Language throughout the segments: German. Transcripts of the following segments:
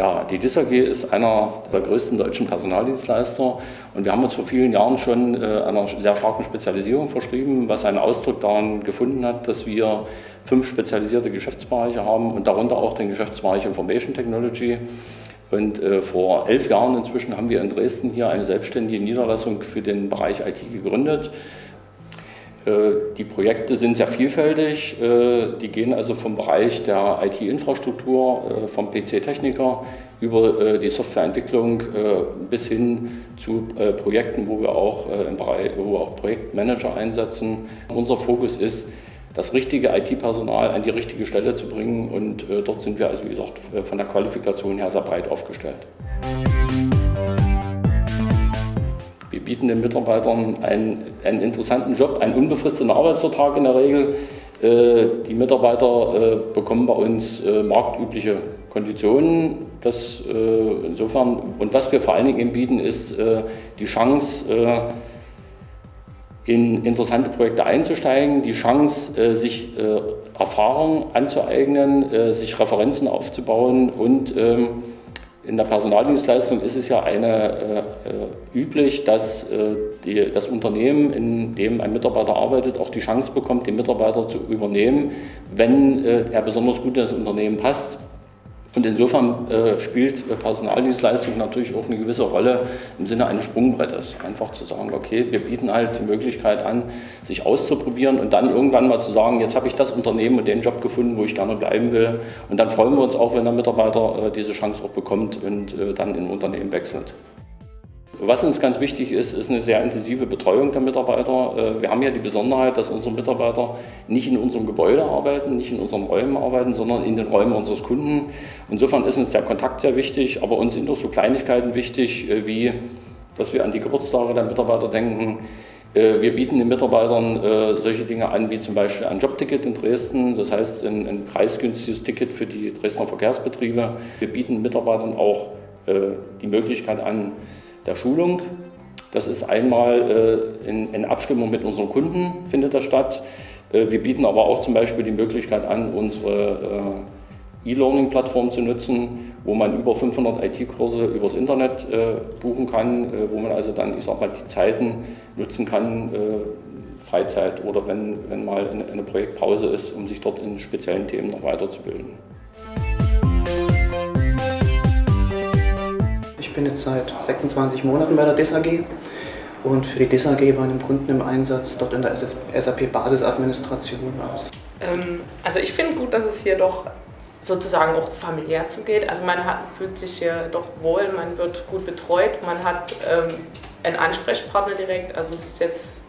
Ja, die DIS AG ist einer der größten deutschen Personaldienstleister und wir haben uns vor vielen Jahren schon äh, einer sehr starken Spezialisierung verschrieben, was einen Ausdruck daran gefunden hat, dass wir fünf spezialisierte Geschäftsbereiche haben und darunter auch den Geschäftsbereich Information Technology. Und äh, vor elf Jahren inzwischen haben wir in Dresden hier eine selbstständige Niederlassung für den Bereich IT gegründet. Äh, die Projekte sind sehr vielfältig. Äh, die gehen also vom Bereich der IT-Infrastruktur, äh, vom PC-Techniker über die Softwareentwicklung bis hin zu Projekten, wo wir auch, im Bereich, wo wir auch Projektmanager einsetzen. Unser Fokus ist, das richtige IT-Personal an die richtige Stelle zu bringen und dort sind wir also, wie gesagt, von der Qualifikation her sehr breit aufgestellt. Bieten den Mitarbeitern einen, einen interessanten Job, einen unbefristeten Arbeitsvertrag in der Regel. Äh, die Mitarbeiter äh, bekommen bei uns äh, marktübliche Konditionen. Das, insofern, und was wir vor allen Dingen bieten, ist die Chance, in interessante Projekte einzusteigen, die Chance, sich Erfahrung anzueignen, sich Referenzen aufzubauen und ähm, in der Personaldienstleistung ist es ja eine, äh, äh, üblich, dass äh, die, das Unternehmen, in dem ein Mitarbeiter arbeitet, auch die Chance bekommt, den Mitarbeiter zu übernehmen, wenn äh, er besonders gut in das Unternehmen passt und insofern äh, spielt Personaldienstleistung natürlich auch eine gewisse Rolle im Sinne eines Sprungbrettes. Einfach zu sagen, okay, wir bieten halt die Möglichkeit an, sich auszuprobieren und dann irgendwann mal zu sagen, jetzt habe ich das Unternehmen und den Job gefunden, wo ich gerne bleiben will. Und dann freuen wir uns auch, wenn der Mitarbeiter äh, diese Chance auch bekommt und äh, dann in ein Unternehmen wechselt. Was uns ganz wichtig ist, ist eine sehr intensive Betreuung der Mitarbeiter. Äh, wir haben ja die Besonderheit, dass unsere Mitarbeiter nicht in unserem Gebäude arbeiten, nicht in unseren Räumen arbeiten, sondern in den Räumen unseres Kunden. Insofern ist uns der Kontakt sehr wichtig, aber uns sind auch so Kleinigkeiten wichtig, äh, wie dass wir an die Geburtstage der Mitarbeiter denken. Äh, wir bieten den Mitarbeitern solche Dinge an, wie zum Beispiel ein Jobticket in Dresden, das heißt ein, ein preisgünstiges Ticket für die Dresdner Verkehrsbetriebe. Wir bieten Mitarbeitern auch die Möglichkeit an, der Schulung. Das ist einmal äh, in, in, Abstimmung mit unseren Kunden findet das statt. Äh, wir bieten aber auch zum Beispiel die Möglichkeit an, unsere äh, E-Learning-Plattform zu nutzen, wo man über 500 IT-Kurse übers Internet äh, buchen kann, äh, wo man also dann, ich sag mal, die Zeiten nutzen kann, äh, Freizeit oder wenn, wenn mal eine, eine Projektpause ist, um sich dort in speziellen Themen noch weiterzubilden. Bin jetzt seit 26 Monaten bei der DIS AG und für die DIS AG bei einem Kunden im Einsatz dort in der SAP Basisadministration aus. Ähm, also ich finde gut, dass es hier doch sozusagen auch familiär zugeht. Also man hat, fühlt sich hier doch wohl, man wird gut betreut, man hat ähm, einen Ansprechpartner direkt. Also es ist jetzt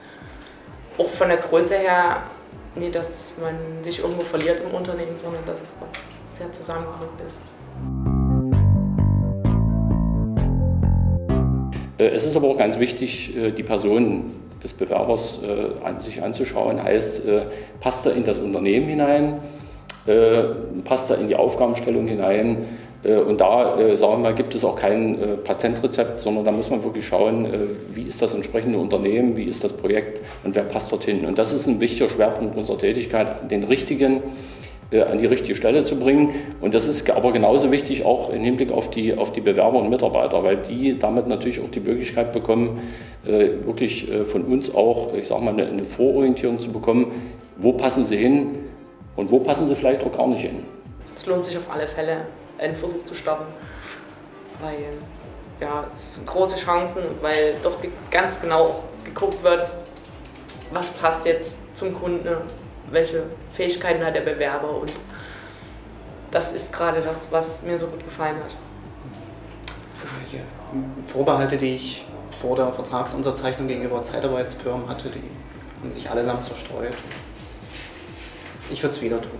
auch von der Größe her nie, dass man sich irgendwo verliert im Unternehmen, sondern dass es doch sehr zusammengerückt ist. Es ist aber auch ganz wichtig, äh, die Person des Bewerbers äh, sich anzuschauen. Heißt, passt er in das Unternehmen hinein? Passt er in die Aufgabenstellung hinein? Und da, sagen wir mal, gibt es auch kein Patentrezept, sondern da muss man wirklich schauen, wie ist das entsprechende Unternehmen, wie ist das Projekt und wer passt dorthin. Und das ist ein wichtiger Schwerpunkt unserer Tätigkeit, den richtigen äh, an die richtige Stelle zu bringen. Und das ist aber genauso wichtig auch im Hinblick auf die, auf die Bewerber und Mitarbeiter, weil die damit natürlich auch die Möglichkeit bekommen, äh, wirklich äh, von uns auch, ich sage mal, eine, eine Vororientierung zu bekommen, wo passen sie hin und wo passen sie vielleicht auch gar nicht hin. Es lohnt sich auf alle Fälle, einen Versuch zu starten, weil ja, es sind große Chancen, weil doch ganz genau geguckt wird, was passt jetzt zum Kunden welche Fähigkeiten hat der Bewerber und das ist gerade das, was mir so gut gefallen hat. Vorbehalte, die ich vor der Vertragsunterzeichnung gegenüber Zeitarbeitsfirmen hatte, die haben sich allesamt zerstreut. Ich würde es wieder tun.